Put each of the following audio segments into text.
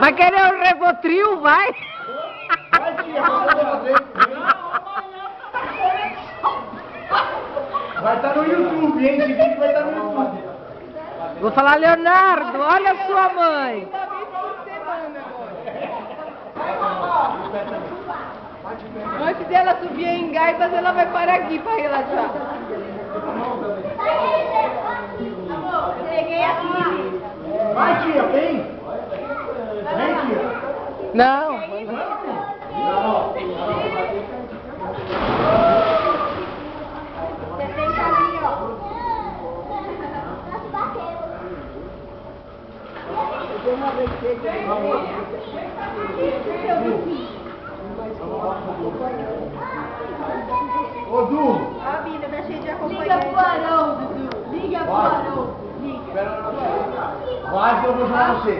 Vai querer um Revotril, vai? Vai, dentro. Vai estar no YouTube, hein? Esse vai estar no YouTube. Vou falar, Leonardo, olha a sua mãe. Antes dela subir em gaitas, ela vai parar aqui para relaxar. Peguei aqui. Vai, tia, vem. Vem, tia. Não. Você senta ali, ó. Ô, Du. A vida tá cheia de acompanhante. Liga pro Arão, Dudu. Liga pro Arão. Liga. Vai que eu vou chamar você.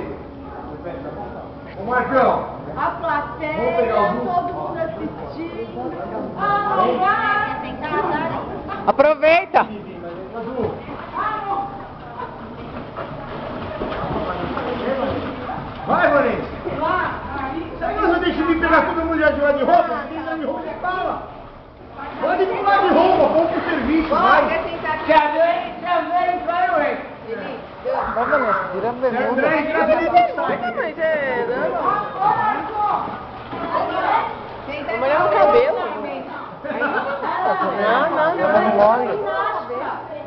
Ô, Marcão. A plateia, todo mundo assistindo. Ah, vai. Aproveita. Ô, Du. Vai, Vanessa. Será que você deixa de pegar toda mulher de lado de roupa? Ninguém dá de roupa e fala. Pode pular de roupa, vamos pro serviço, vai. Chamei, chamei, vai, ué. Vai, Vanessa, tira a bermuda. André, entra ali no sai. Senta Molhar no cabelo. Não, não, não. Não molha.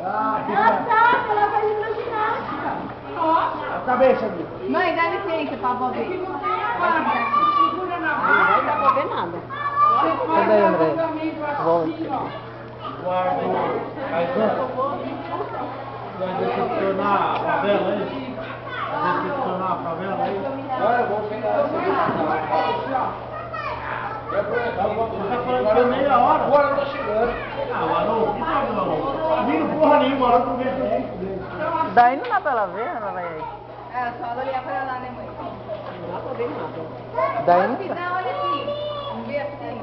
Ah, Ela sabe, ela faz hidroginástica. A cabeça ali. Mãe, dá licença pra vó ver. Pode sentar aqui. Não dá pra ver nada. Cadê, André? Volta. Guardo. Vai decepcionar a favela aí? Vai decepcionar a favela aí? Olha, eu vou pegar Você tá falando que é meia hora? Agora eu tô chegando. Ah, Marão, que sabe, Marão? Tá vindo porra nenhuma, Marão, não vê dele. Daí não dá pra ela ver, ela vai aí. É, só ela olhar pra lá, né, mãe? Não dá pra ver nada. Daí não dá. Não, olha aqui. Vamos ver assim.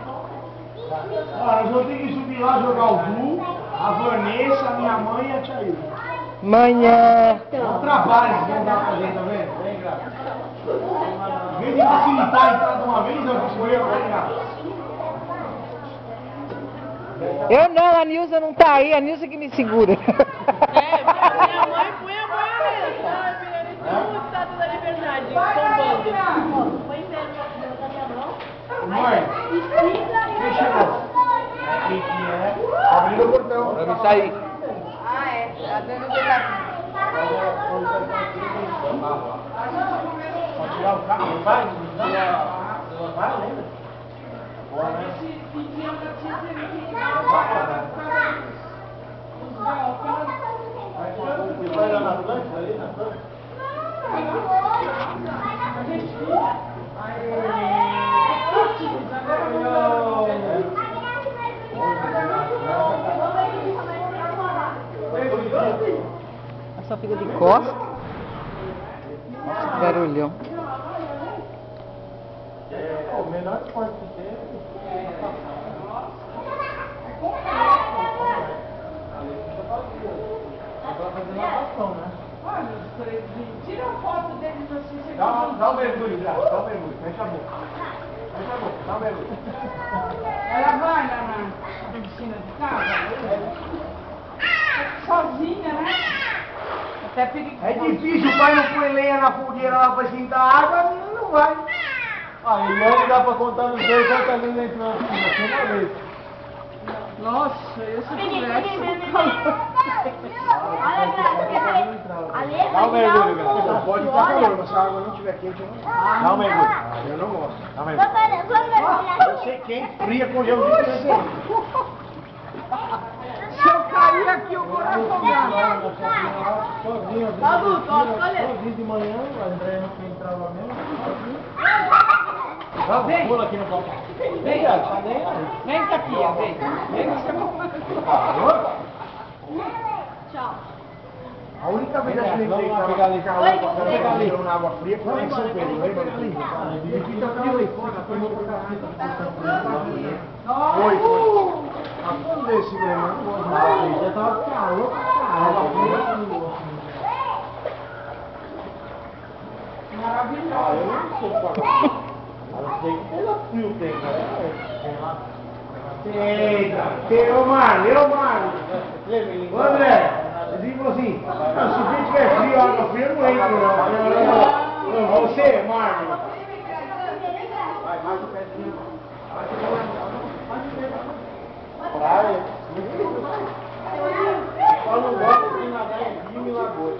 Ó, nós vamos ter que subir lá jogar o Du, a Vanessa, a minha mãe e a Tia Ilza. Manhã. É um trabalho que não dá pra fazer, tá vendo? Vem, Graça. Em vez de facilitar a entrada de uma vez, eu vou subir agora, Graça. Eu não, a Nilza não tá aí, a Nilza que me segura. É, minha mãe põe a mãe nessa. Ela virando tudo, estátua da liberdade, mão. Mãe, quem chegou? Quem que é? Abrindo o portão. Pra me sair. Ah, é. Tá dando desafio. Pode tirar o carro, não vai? Não vai, lembra? Né? Vai lá na Atlântica, ali na Atlântica? Ela só fica de costa. Nossa, que barulhão. É, o menor esporte que tem é Agora fazendo natação, né? Tira a foto deles assim, você Dá, dá um mergulho, Graça, dá um mergulho. Fecha a boca. Fecha a boca, dá um mergulho. Ela vai lá na piscina de casa? Sozinha, né? Até perigoso. É difícil, o pai não põe lenha na fogueira lá pra esquentar água, a menina não vai. Ah, e logo dá pra contar nos dois quantas vezes entrou na piscina, só uma vez. Nossa, eu se pudesse. Olha, Graça. Ali é Dá um mergulho. Não pode estar calor, mas se a água não estiver quente, eu não Dá um mergulho. Ah, eu não gosto. Dá um mergulho. Vamos sei quente, fria, congelo de presente. Se eu cair aqui, eu vou afogar. Sozinho, Tá ó, olha. sozinho de manhã, a Andréia não quer entrar lá mesmo. Vamos, pula aqui no balcão. Vem, cara, tá nem aí. Vem cá aqui, ó, vem. Vem que você Tchau. A única vez que eu que tava pegar ali, pra pegar ali na água fria, foi em São Pedro, lembra? E fica frio aí, fica frio pra caralho. Foi, foi. segurando o osmar, já tava calor pra caralho. Maravilhoso. Ah, eu não sou pagar. Eu sei que pela frio tem, né? Eita, tem ô Marley, ô Marley. Ô André, digo assim, se o tiver frio, água fria, não entro não. Você, Marley. Vai, mais o pezinho. Praia. Só não gosto de nadar em rio e lagoa.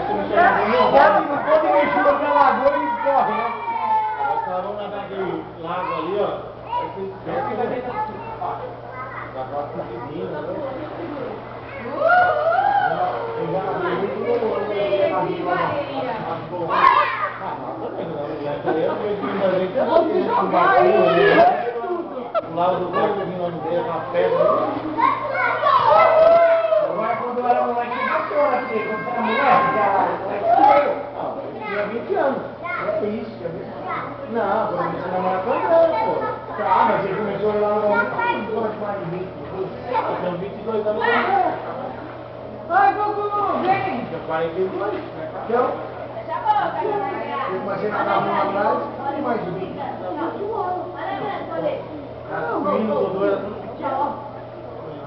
Não pode, não pode mexer na lagoa e corre, né? Nós vamos nadar naquele lago ali, ó. Aí você desce e vai dentro assim. Dá pra pequenininho, né? Eu já nadei muito no? Na não, não. Vou te jogar aí. Lado do corpo, vindo lá no meio, uma pedra. Agora quando eu era moleque, aqui. Quando você era tinha 20 anos. É isso, tinha 20 anos. Não, quando eu comecei a namorar com André, pô. Tá, mas ele começou lá no não mais de 20. Eu tenho 22 anos. né? Ai, Gugu, vem! Eu 42. Então, eu comecei a namorar com o atrás, não mais de 20. As meninas, os dois, eram tudo pequenos. Eu na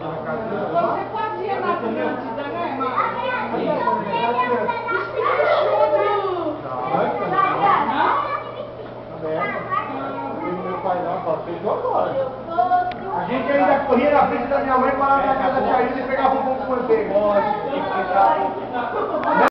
Você Atlântida, né? Meu pai não, fala, fez agora. A gente ainda corria na frente da minha mãe para lá na casa da tia Ilha e pegava um pouco de manteiga.